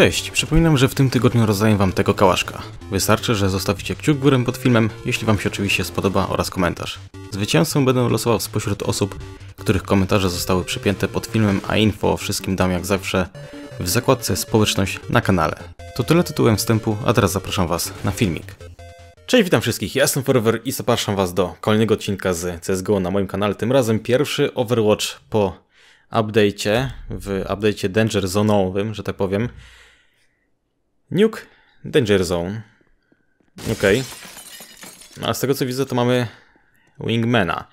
Cześć, przypominam, że w tym tygodniu rozdaję Wam tego kałaszka. Wystarczy, że zostawicie kciuk górę pod filmem, jeśli Wam się oczywiście spodoba oraz komentarz. Zwycięzcą będę losował spośród osób, których komentarze zostały przypięte pod filmem, a info o wszystkim dam jak zawsze w zakładce społeczność na kanale. To tyle tytułem wstępu, a teraz zapraszam Was na filmik. Cześć, witam wszystkich, ja jestem Forever i zapraszam Was do kolejnego odcinka z CSGO na moim kanale. Tym razem pierwszy Overwatch po update'cie, w update'cie Danger Zone'owym, że tak powiem. Nuke Danger Zone. Okej. No, a z tego co widzę, to mamy Wingmana.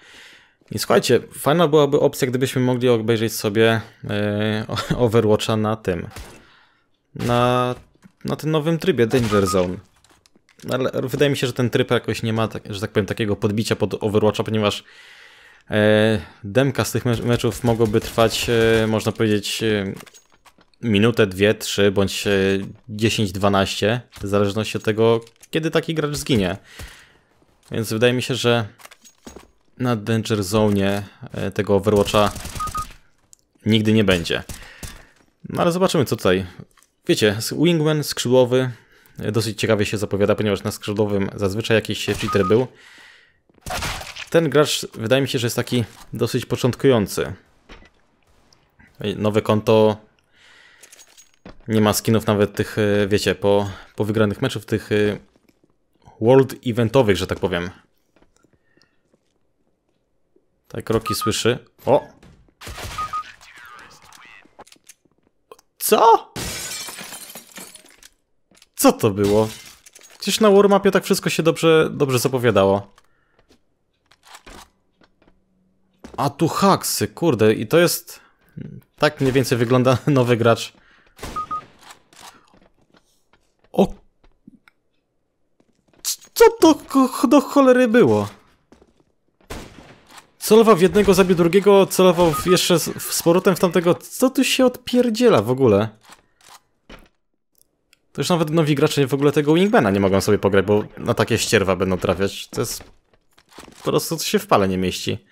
I słuchajcie, fajna byłaby opcja, gdybyśmy mogli obejrzeć sobie e, Overwatcha na tym. Na, na tym nowym trybie Danger Zone. Ale wydaje mi się, że ten tryb jakoś nie ma, tak, że tak powiem, takiego podbicia pod Overwatcha, ponieważ e, demka z tych meczów mogłoby trwać, e, można powiedzieć, minutę, dwie, trzy bądź 10-12, w zależności od tego, kiedy taki gracz zginie. Więc wydaje mi się, że na Danger Zone tego Overwatcha nigdy nie będzie. No ale zobaczymy co tutaj. Wiecie, Wingman skrzydłowy dosyć ciekawie się zapowiada, ponieważ na skrzydłowym zazwyczaj jakiś cheater był. Ten gracz wydaje mi się, że jest taki dosyć początkujący. Nowe konto nie ma skinów nawet tych, e, wiecie, po, po wygranych meczów, tych e, world eventowych, że tak powiem. Tak, kroki słyszy. O! Co? Co to było? Przecież na warmapie tak wszystko się dobrze, dobrze zapowiadało. A tu haksy, kurde, i to jest... Tak mniej więcej wygląda nowy gracz Co to do cholery było? Celował w jednego, zabił drugiego, celował jeszcze z, z powrotem w tamtego. Co tu się odpierdziela w ogóle? To już nawet nowi gracze w ogóle tego Wingmana nie mogą sobie pograć, bo na takie ścierwa będą trafiać. To jest... Po prostu się w pale nie mieści.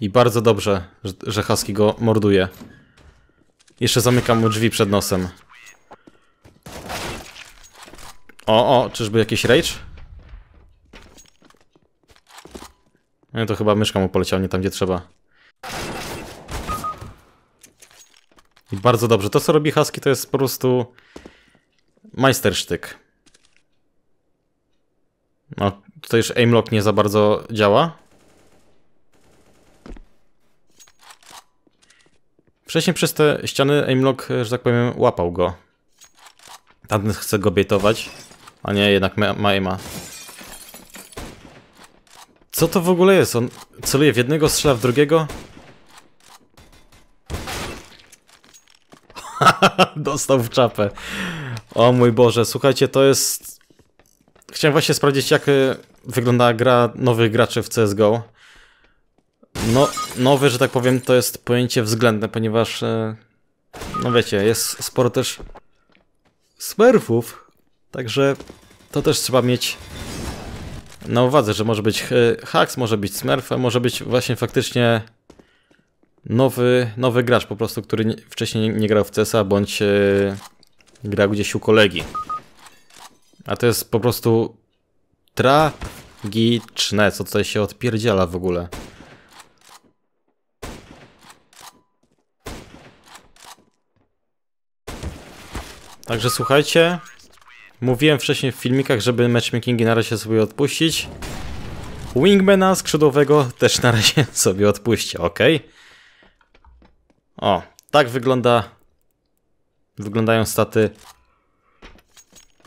I bardzo dobrze, że, Husky go morduje. Jeszcze zamykam mu drzwi przed nosem. O, o, czyżby jakiś rage? No to chyba myszka mu poleciała nie tam, gdzie trzeba. I bardzo dobrze. To, co robi Husky, to jest po prostu majstersztyk. No, tutaj już aimlock nie za bardzo działa. Wcześniej przez te ściany aimlock, że tak powiem, łapał go. Tamten chce go baitować, a nie, jednak ma aima. Co to w ogóle jest? On celuje w jednego, strzela w drugiego? Dostał w czapę. O mój Boże, słuchajcie, to jest... Chciałem właśnie sprawdzić, jak y, wygląda gra nowych graczy w CSGO. No, nowy, że tak powiem, to jest pojęcie względne, ponieważ, e, no wiecie, jest sporo też smurfów, także to też trzeba mieć na uwadze, że może być hacks, może być smurf, a może być właśnie faktycznie nowy, nowy gracz po prostu, który nie, wcześniej nie, grał w CSa, bądź e, grał gdzieś u kolegi. A to jest po prostu tragiczne, co tutaj się odpierdziela w ogóle. Także słuchajcie, mówiłem wcześniej w filmikach, żeby matchmakingi na razie sobie odpuścić. Wingmana skrzydłowego też na razie sobie odpuśćcie, ok? O, tak wygląda... Wyglądają staty.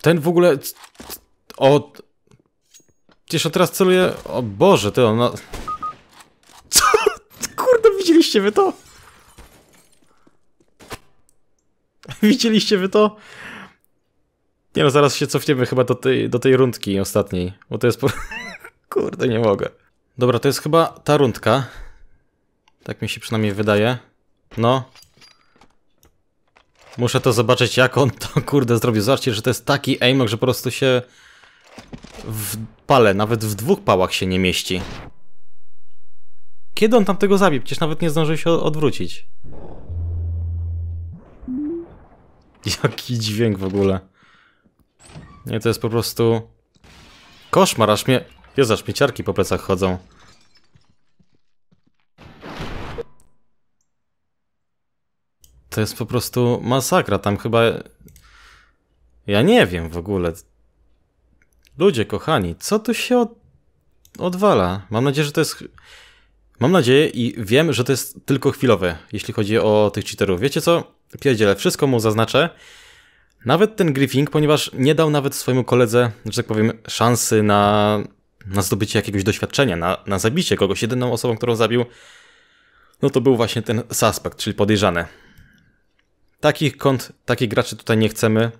Ten w ogóle... O... Przecież teraz celuje... O Boże, ty no... Co? Kurde, widzieliście wy to? Widzieliście wy to? Nie no, zaraz się cofniemy chyba do tej, do tej rundki ostatniej, bo to jest po... Kurde, nie mogę. Dobra, to jest chyba ta rundka. Tak mi się przynajmniej wydaje. No. Muszę to zobaczyć, jak on to, kurde, zrobił. Zobaczcie, że to jest taki aimlock, że po prostu się w pale, nawet w dwóch pałach się nie mieści. Kiedy on tam tego zabił? Przecież nawet nie zdążył się odwrócić. Jaki dźwięk w ogóle. Nie, to jest po prostu... Koszmar, aż mnie... Jezu, aż mi po plecach chodzą. To jest po prostu masakra, tam chyba... Ja nie wiem w ogóle. Ludzie, kochani, co tu się od... odwala? Mam nadzieję, że to jest... Mam nadzieję i wiem, że to jest tylko chwilowe, jeśli chodzi o tych cheaterów. Wiecie co? Pierdzielę, wszystko mu zaznaczę. Nawet ten Griffing, ponieważ nie dał nawet swojemu koledze, że tak powiem, szansy na, na zdobycie jakiegoś doświadczenia, na, na zabicie kogoś. Jedyną osobą, którą zabił, no to był właśnie ten suspekt, czyli podejrzany. Takich kont, takich graczy tutaj nie chcemy,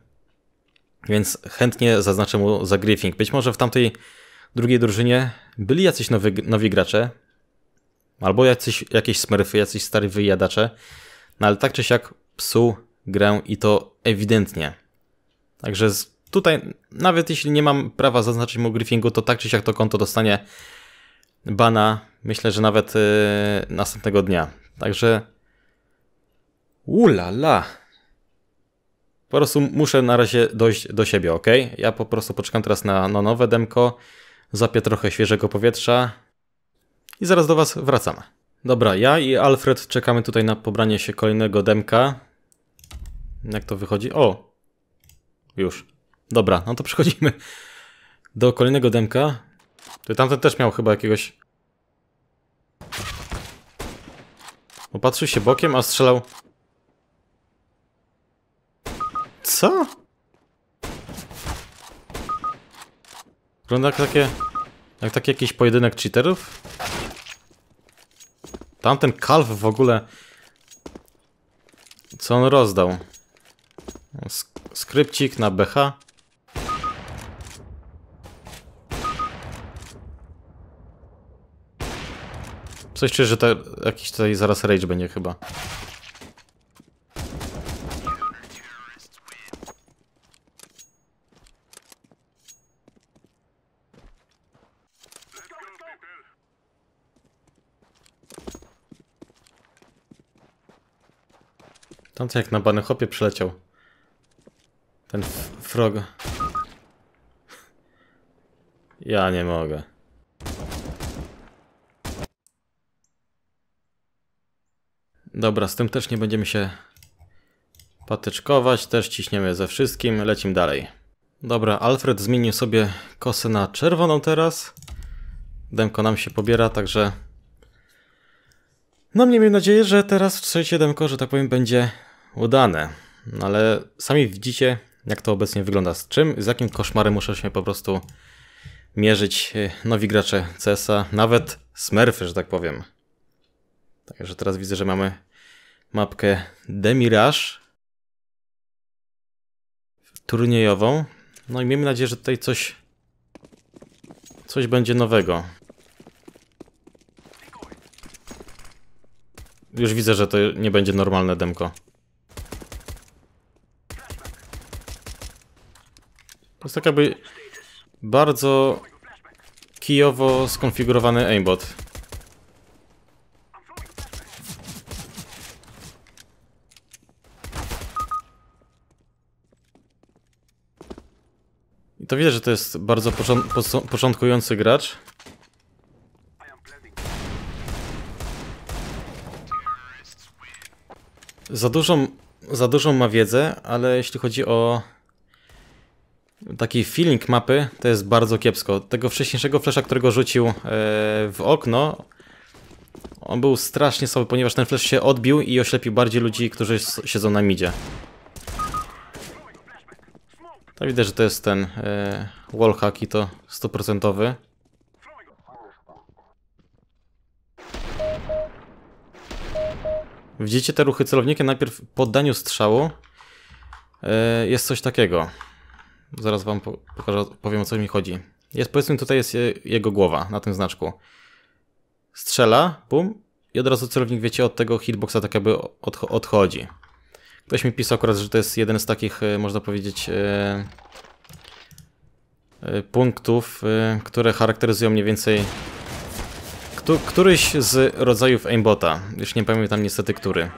więc chętnie zaznaczę mu za Griffing. Być może w tamtej drugiej drużynie byli jacyś nowy, nowi gracze, albo jacyś, jakieś smurfy, jacyś stary wyjadacze, no ale tak czy siak psuł grę i to ewidentnie. Także tutaj, nawet jeśli nie mam prawa zaznaczyć mu griffingu, to tak czy siak to konto dostanie bana, myślę, że nawet yy, następnego dnia. Także ulala. Po prostu muszę na razie dojść do siebie, ok? Ja po prostu poczekam teraz na, na nowe demko, zapię trochę świeżego powietrza i zaraz do Was wracamy. Dobra, ja i Alfred czekamy tutaj na pobranie się kolejnego demka. Jak to wychodzi? O! Już. Dobra, no to przechodzimy do kolejnego demka. Tamten też miał chyba jakiegoś... Popatrzył się bokiem, a strzelał... Co? Wygląda jak takie... Jak taki jakiś pojedynek cheaterów? Tamten kalf w ogóle... Co on rozdał? Skrypcik na BH. Coś czuję, że to jakiś tutaj zaraz rage będzie chyba. Tam co jak na bany hopie przyleciał. Ten frog. Ja nie mogę. Dobra, z tym też nie będziemy się patyczkować, też ciśniemy ze wszystkim, lecimy dalej. Dobra, Alfred zmienił sobie kosę na czerwoną teraz. Demko nam się pobiera, także... No miejmy nadzieję, że teraz trzecie demko, że tak powiem, będzie udane. No ale sami widzicie, jak to obecnie wygląda. Z czym, z jakim koszmarem muszę się po prostu mierzyć e, nowi gracze CS-a, nawet smurfy, że tak powiem. Także teraz widzę, że mamy mapkę Demirage turniejową. No i miejmy nadzieję, że tutaj coś coś będzie nowego. Już widzę, że to nie będzie normalne demko. To jest tak jakby bardzo kijowo skonfigurowany aimbot. I to widać, że to jest bardzo początkujący gracz. Za dużą, za dużą ma wiedzę, ale jeśli chodzi o taki feeling mapy to jest bardzo kiepsko. Tego wcześniejszego flesza, którego rzucił e, w okno, on był strasznie słaby, ponieważ ten flash się odbił i oślepił bardziej ludzi, którzy siedzą na midzie. To widać, że to jest ten e, wallhack i to stuprocentowy. Widzicie te ruchy celownikiem? Najpierw po oddaniu strzału e, jest coś takiego. Zaraz wam pokażę, powiem o co mi chodzi. Jest, powiedzmy, tutaj jest jego głowa na tym znaczku. Strzela, bum, i od razu celownik, wiecie, od tego hitboxa tak jakby odchodzi. Ktoś mi pisał akurat, że to jest jeden z takich, e, można powiedzieć, e, e, punktów, które charakteryzują mniej więcej któryś z rodzajów aimbota, już nie pamiętam niestety który.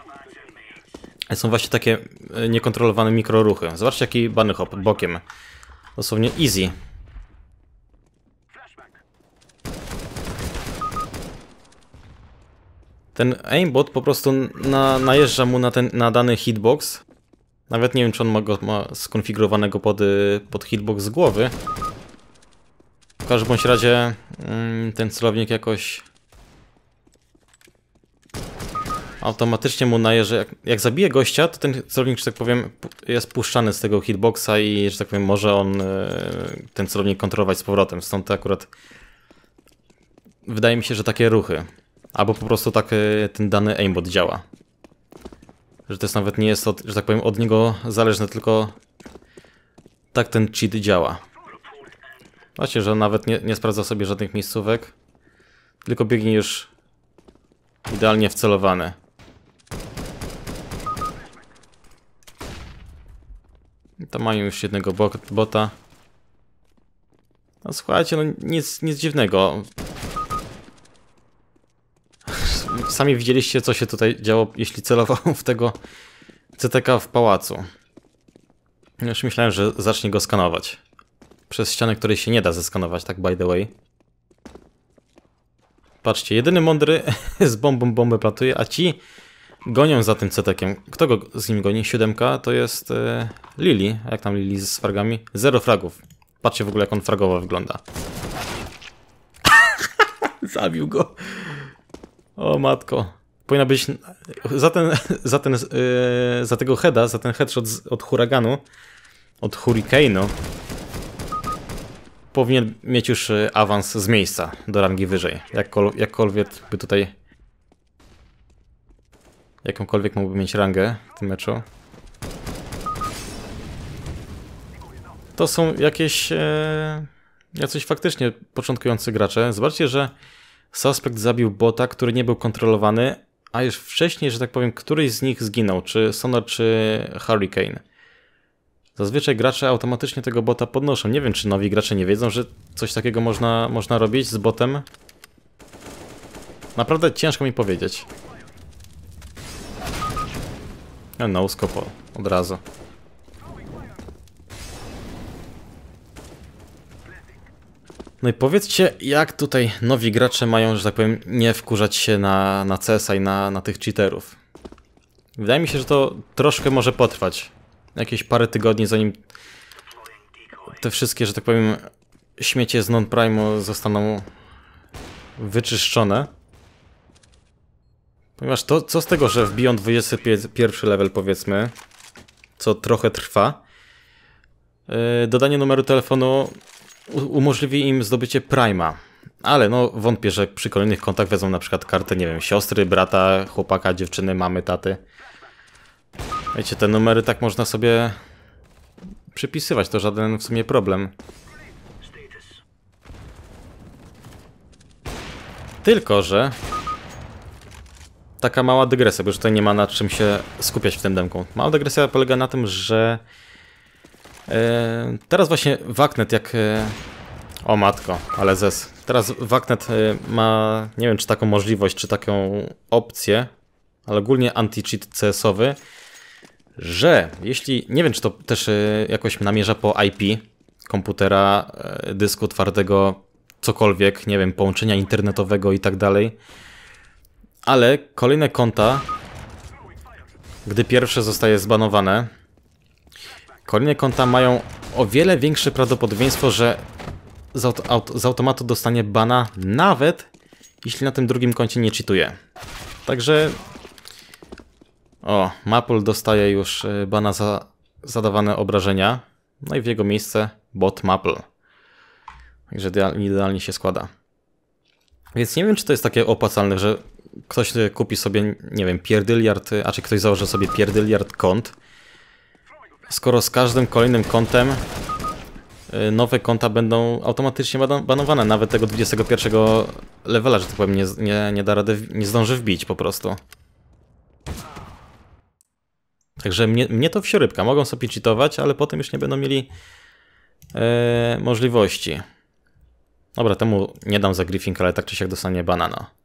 Są właśnie takie e, niekontrolowane mikroruchy. Zobaczcie jaki bunny hop, bokiem. Dosłownie easy. Ten aimbot po prostu na, najeżdża mu na, ten, na dany hitbox. Nawet nie wiem, czy on ma go ma skonfigurowanego pod, pod hitbox z głowy. W każdym bądź razie mm, ten celownik jakoś automatycznie mu najeżdża. Jak, jak zabije gościa, to ten celownik, że tak powiem, jest puszczany z tego hitboxa i, że tak powiem, może on e, ten celownik kontrolować z powrotem. Stąd akurat wydaje mi się, że takie ruchy. Albo po prostu tak e, ten dany aimbot działa. Że to jest nawet nie jest, od, że tak powiem, od niego zależne, tylko tak ten cheat działa. Właśnie, że nawet nie, nie sprawdza sobie żadnych miejscówek, tylko biegnie już idealnie wcelowany. To mają już jednego bota. No słuchajcie, no nic, nic dziwnego. Sami widzieliście, co się tutaj działo, jeśli celował w tego CTK w pałacu. Już myślałem, że zacznie go skanować. Przez ścianę, której się nie da zeskanować, tak by the way. Patrzcie, jedyny mądry z bombą bombę platuje, a ci gonią za tym cetekiem. Kto go z nim goni? Siódemka to jest e, Lili. Jak tam Lili z fragami? Zero fragów. Patrzcie w ogóle, jak on fragowo wygląda. Zabił go. O matko. Powinna być za ten, za ten, yy, za tego heada, za ten headshot z, od huraganu, od hurricane'u, powinien mieć już e, awans z miejsca do rangi wyżej. Jakkol, jakkolwiek by tutaj jakąkolwiek mógłby mieć rangę w tym meczu. To są jakieś e, jacyś faktycznie początkujący gracze. Zobaczcie, że Suspekt zabił bota, który nie był kontrolowany, a już wcześniej, że tak powiem, któryś z nich zginął, czy Sonar, czy Hurricane. Zazwyczaj gracze automatycznie tego bota podnoszą. Nie wiem, czy nowi gracze nie wiedzą, że coś takiego można, można robić z botem. Naprawdę ciężko mi powiedzieć. No, skopo od razu. No i powiedzcie, jak tutaj nowi gracze mają, że tak powiem, nie wkurzać się na, na CS-a i na, na tych cheaterów. Wydaje mi się, że to troszkę może potrwać. Jakieś parę tygodni, zanim te wszystkie, że tak powiem, śmiecie z non-primu zostaną wyczyszczone. Ponieważ to, co z tego, że wbiją 21 level, powiedzmy, co trochę trwa, yy, dodanie numeru telefonu umożliwi im zdobycie Prima. Ale no wątpię, że przy kolejnych kontach wezmą na przykład kartę, nie wiem, siostry, brata, chłopaka, dziewczyny, mamy, taty. Wiecie, te numery tak można sobie przypisywać, to żaden w sumie problem. Tylko, że taka mała dygresja, bo już tutaj nie ma na czym się skupiać w tym demku. Mała dygresja polega na tym, że E, teraz właśnie Wagnet jak... E, o matko, ale zes. Teraz Wagnet e, ma, nie wiem czy taką możliwość, czy taką opcję, ale ogólnie anti-cheat CS-owy, że jeśli, nie wiem czy to też jakoś namierza po IP komputera, dysku twardego, cokolwiek, nie wiem, połączenia internetowego i tak dalej, ale kolejne konta, gdy pierwsze zostaje zbanowane, Kolejne konta mają o wiele większe prawdopodobieństwo, że z, aut z automatu dostanie bana, nawet jeśli na tym drugim koncie nie cheatuje. Także... O, Maple dostaje już e, bana za zadawane obrażenia. No i w jego miejsce bot Maple. Także idealnie się składa. Więc nie wiem, czy to jest takie opłacalne, że ktoś kupi sobie, nie wiem, pierdyliard, a czy ktoś założy sobie pierdyliard kont skoro z każdym kolejnym kontem y, nowe konta będą automatycznie banowane, nawet tego 21 levela, że tak powiem, nie, nie, nie da rady, nie zdąży wbić po prostu. Także mnie, mnie to wsiorybka, mogą sobie cheatować, ale potem już nie będą mieli e, możliwości. Dobra, temu nie dam za griffing, ale tak czy siak dostanie banana.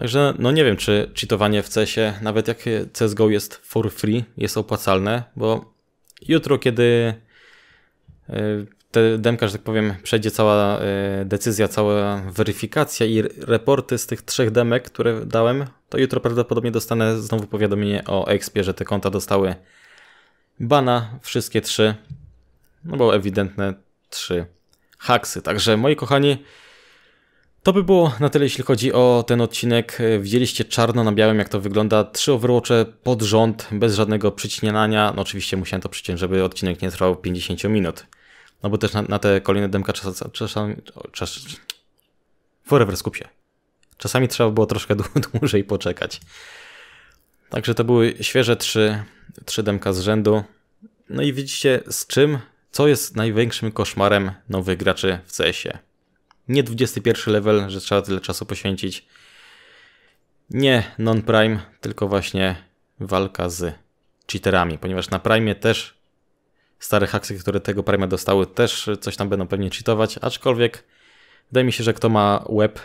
Także no nie wiem, czy cheatowanie w CSie, nawet jak CSGO jest for free, jest opłacalne, bo jutro, kiedy e, te demka, że tak powiem, przejdzie cała e, decyzja, cała weryfikacja i reporty z tych trzech demek, które dałem, to jutro prawdopodobnie dostanę znowu powiadomienie o expie, że te konta dostały bana, wszystkie trzy, no bo ewidentne trzy haksy. Także moi kochani, to by było na tyle, jeśli chodzi o ten odcinek. Widzieliście czarno na białym, jak to wygląda. Trzy overwatche pod rząd, bez żadnego przycinania. No oczywiście musiałem to przyciąć, żeby odcinek nie trwał 50 minut. No bo też na, na te kolejne demka czasami... czasami czas, forever skup się. Czasami trzeba było troszkę dłużej poczekać. Także to były świeże trzy, trzy demka z rzędu. No i widzicie z czym, co jest największym koszmarem nowych graczy w CS-ie. Nie 21 level, że trzeba tyle czasu poświęcić. Nie non-prime, tylko właśnie walka z cheaterami, ponieważ na prime też stare haksy, które tego prime dostały, też coś tam będą pewnie cheatować, aczkolwiek wydaje mi się, że kto ma web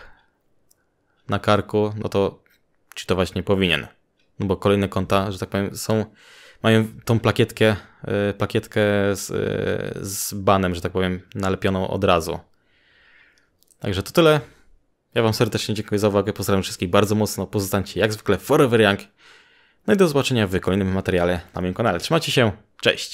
na karku, no to cheatować nie powinien. No bo kolejne konta, że tak powiem, są, mają tą plakietkę, yy, plakietkę z, yy, z banem, że tak powiem, nalepioną od razu. Także to tyle. Ja Wam serdecznie dziękuję za uwagę. Pozdrawiam wszystkich bardzo mocno. Pozostańcie jak zwykle forever young. No i do zobaczenia w kolejnym materiale na moim kanale. Trzymajcie się. Cześć!